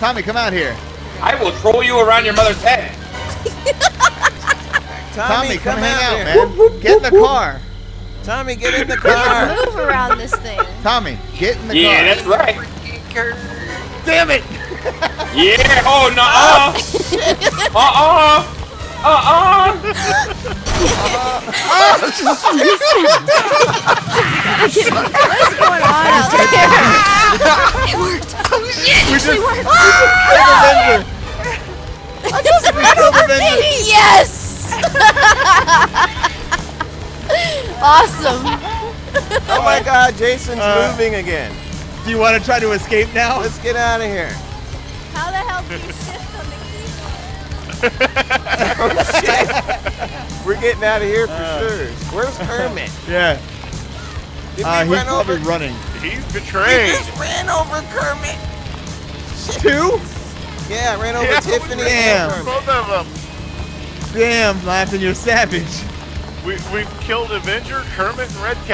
Tommy, come out here. I will troll you around your mother's head. Tommy, come, come hang out out, here. man. Get in the car. Tommy, get in the We can car. move around this thing. Tommy, get in the Yeah, car. Yeah, that's right. Damn it! Yeah. Oh no. Uh. Oh. Uh. Uh. Uh. What's going on out there? It worked. Oh shit! We just, we worked. Yes! awesome. Oh my God, Jason's Uh, moving again. Do you want to try to escape now? Let's get out of here. How the hell do you shift on the keyboard? We're getting out of here for Uh. sure. Where's Kermit? Yeah. Did Uh, he's run probably over? running. He's We betrayed. just ran over Kermit. Two? Yeah, I ran over Yeah, Tiffany Damn. and Kermit. Both of them. Damn, Laphin, you're savage. We, we've killed Avenger, Kermit, and Red